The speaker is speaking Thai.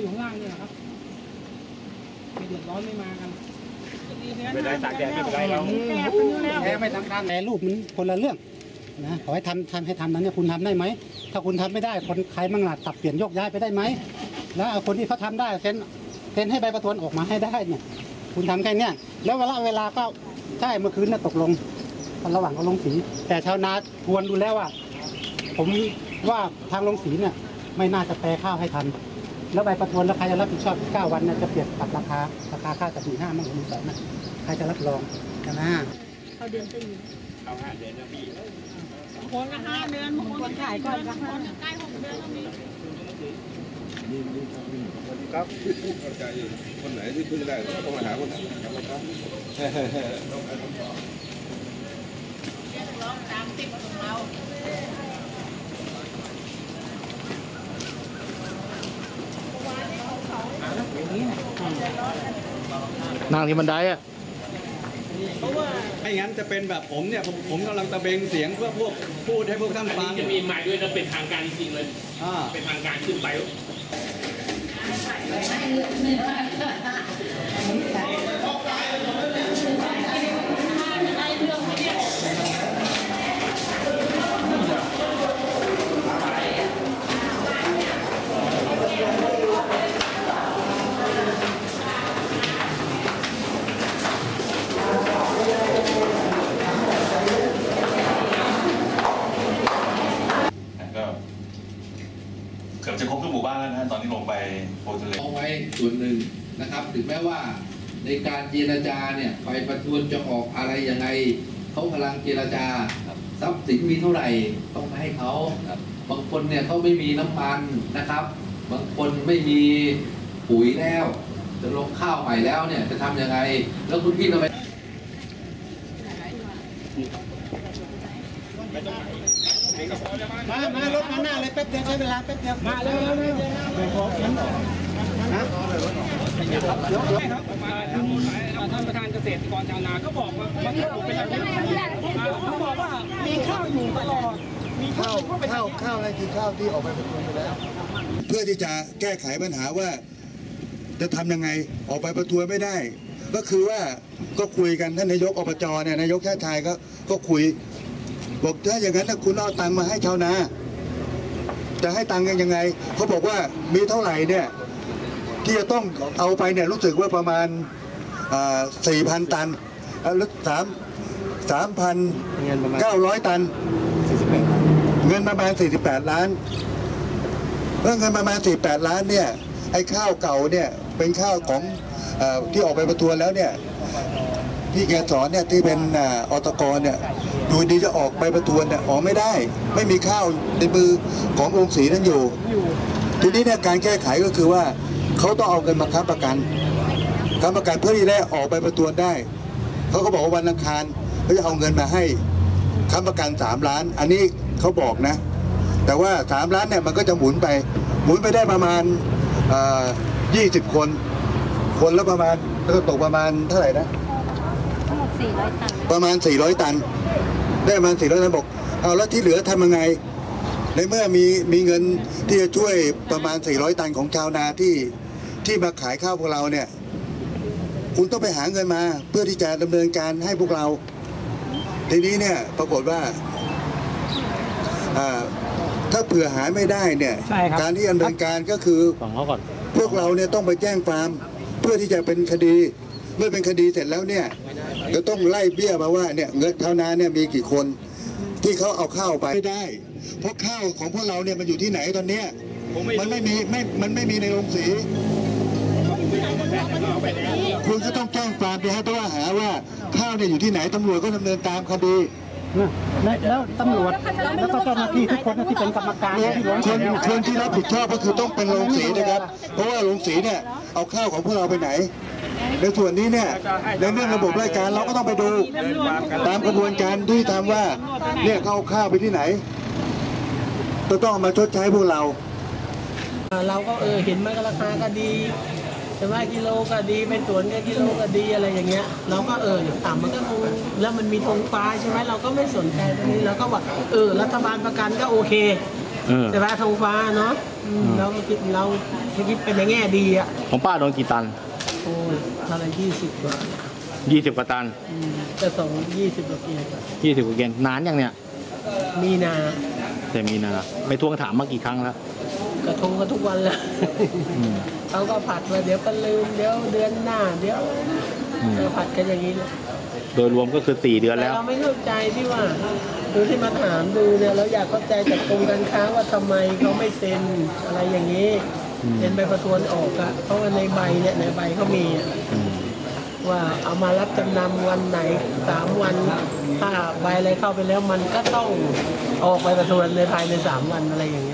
อยู่ข้างล่างนี่แหละครับไม่เดือดร้อนไม่มากันไม่ได้ตากแดดไม่เป็นไรเราแพ้ไม่สำคัญแต่รูปมันคนละเรื่องนะขอให้ทำทำให้ทำนั้นเนี่ยคุณทำได้ไหมถ้าคุณทำไม่ได้คนใครมั่งหลัดสับเปลี่ยนโยกย้ายไปได้ไหมแล้วเอาคนที่เขาทำได้เซ็นเซ็นให้ใบประทวนออกมาให้ได้เนี่ย คุณทำแค่เนี้ยแล้วเวลาเวลาก็ใช่เมื่อคืนน่ะตกลงระหว่างกับลงสี แต่ชาวนาทวนดูแล้วว่าผมว่าทางลงสีเนี่ยไม่น่าจะแปลข้าวให้ทัน แล้วใบประทวนแล้วใครจะรับผิดชอบ9วันนี่ยจะเปลี่ยนปรับราคาราคาข้าจากหนึ่งห้ามั่งหนึ่งสองนะใครจะรับรองใช่ไหมเขาเดือนสี่เอาห้าเดือนนะพี่คนละห้าเดือนบางคนขายก่อนละห้าใกล้หกเดือนแล้วมีครับเข้าใจคนไหนที่พึ่งได้ก็ต้องมาหาคนนั้นครับ นั่งที่บันไดอะไม่งั้นจะเป็นแบบผมเนี่ยผมผมกำลังตะเบงเสียงเพื่อพวกพูดให้พวกท่านฟังจะมีหมายด้วยนะเป็นทางการจริงๆเลยอ่า เป็นทางการขึ้นไป เกือบจะครบทุกหมู่บ้านแล้วนะฮะตอนนี้ลงไปโพทะเลเอาไว้ส่วนหนึ่งนะครับ ถึงแม้ว่าในการเจรจาเนี่ยไปประทวนจะออกอะไรยังไงเขากำลังเจรจาทรัพย์สินมีเท่าไหร่ต้องให้เขาบางคนเนี่ยเขาไม่มีน้ำมันนะครับ บางคนไม่มีปุ๋ยแล้ว จะลงข้าวใหม่แล้วเนี่ยจะทำยังไง แล้วคุณพี่ทำไม มา มารถมาหน้าเลยแป๊บเดียวใช้เวลาแป๊บเดียว มาเร็วเร็วเดี๋ยวขอเขียนนะเดี๋ยวเดี๋ยวท่านประธานเกษตรกรชาวนาก็บอกว่ามันก็เป็นอย่างนี้เขาบอกว่ามีข้าวอยู่ตลอดมีข้าวข้าวข้าวอะไรคือข้าวที่ออกไปประทุนไปแล้ว เพื่อที่จะแก้ไขปัญหาว่า จะทำยังไงออกไปประท้วงไม่ได้ ก็คือว่าก็คุยกันท่านนายกอบจเนี่ยนายกชาติชายก็ก็คุย บอกถ้าอย่างนั้นถ้าคุณเอาตังค์มาให้ชาวนา จะให้ตังค์กันยังไงเขาบอกว่ามีเท่าไหร่เนี่ยที่จะต้องเอาไปเนี่ยรู้สึกว่าประมาณสี่พันตันหรือสามสามพันเก้าร้อยตัน เงินประมาณ48ล้านเรื่องเงินประมาณ48ล้านเนี่ยไอ้ข้าวเก่าเนี่ยเป็นข้าวของอที่ออกไปประทวนแล้วเนี่ย พี่แกสอนเนี่ยที่เป็นออตกรเนี่ยดูดีจะออกไปประทวนเนี่ยออกไม่ได้ ไม่มีข้าวในมือของโรงสีนั้นอยู่ ทีนี้เนี่ยการแก้ไขก็คือว่าเขาต้องเอาเงินมาค้ำประกันค้ำประกันเพื่อที่ได้ออกไปประทวนได้เขาก็บอกว่าวันอังคารเขาจะเอาเงินมาให้ค้ำประกัน3ล้าน อันนี้เขาบอกนะ แต่ว่า3ล้านเนี่ยมันก็จะหมุนไป หมุนไปได้ประมาณเอ่อ20คน คนละประมาณก็ตกประมาณเท่าไหร่นะ ทั้งหมดสี่ร้อยตันประมาณ 400 ตัน ได้ประมาณ 400 ตันบอก เอาแล้วที่เหลือทำยังไง ในเมื่อมีมีเงินที่จะช่วยประมาณ 400 ตันของชาวนาที่ที่มาขายข้าวพวกเราเนี่ย คุณต้องไปหาเงินมา เพื่อที่จะดำเนินการให้พวกเรา ทีนี้เนี่ยปรากฏว่าอ่าถ้าเผื่อหาไม่ได้เนี่ยใช่ครับการที่ดำเนินการก็คือฝั่งเขาก่อนพวกเราเนี่ยต้องไปแจ้งความเพื่อที่จะเป็นคดี เมื่อเป็นคดีเสร็จแล้วเนี่ยจะต้องไล่เบี้ยมาว่าเนี่ยเงินชาวนาเนี่ยมีกี่คนที่เขาเอาข้าวไปไม่ได้ เพราะข้าวของพวกเราเนี่ยมันอยู่ที่ไหนตอนเนี้ยมันไม่มีไม่มันไม่มีในโรงสีคุณก็ต้องแจ้งความไปฮะเพราะว่าหาว่าข้าวเนี่ยอยู่ที่ไหนตำรวจก็ดำเนินตามคดีนะแล้วตำรวจแล้วก็เจ้าหน้าที่ทุกคนที่เป็นกรรมการที่ลงคนคนที่รับผิดชอบก็คือต้องเป็นโรงสีนะครับ เพราะว่าโรงสีเนี่ยเอาข้าวของพวกเราไปไหน ในส่วนนี้เนี่ยในเรื่องระบบรายการเราก็ต้องไปดูตามกระบวนการที่ทำว่าเนี่ยเขาเอาข้าวไปที่ไหนจะต้องเอามาชดใช้พวกเรา เราก็เออเห็นมันก็ราคาก็ดีใช่ไหมกิโลก็ดีเป็นสวนก็กิโลก็ดีอะไรอย่างเงี้ย เราก็เออต่ำมันก็คงแล้วมันมีธงฟ้าใช่ไหมเราก็ไม่สนใจตรงนี้เราก็บอกเออรัฐบาลประกันก็โอเคเออแต่ว่าทงฟ้าเนาะอืมเราก็คิดเราคิดเป็นในแง่ดีอะของป้าโดนกี่ตัน โอ้ยเท่าไหรยี่สิบกว่ายี่สิบกว่าตันอืมจะส่งยี่สิบกว่าปียี่สิบกว่าเกนนานยังเนี่ย มีนาแต่มีนาไปทวงถามมากี่ครั้งแล้วกระทงกันทุกวันแล้วอืม เขาก็ผัดว่าเดี๋ยวก็ลืมเดี๋ยวเดือนหน้า เดี๋ยวอืม ก็ผัดกันอย่างนี้แหละโดยรวมก็คือสี่เดือนแต่แล้ว เราไม่เข้าใจที่ว่าดูที่มาถามดูเนี่ยเราอยากเข้าใจจากกรมการค้าว่าทำไมเขาไม่เซ็นอะไรอย่างนี้อืม เซ็นใบประทวนออกอะเพราะว่าในใบเนี่ยในใบเขามีอะอืมว่าเอามารับจำนำวันไหนสามวันถ้าใบอะไรเข้าไปแล้วมันก็ต้องออกใบประทวนในภายในสามวันอะไรอย่างเงี้ย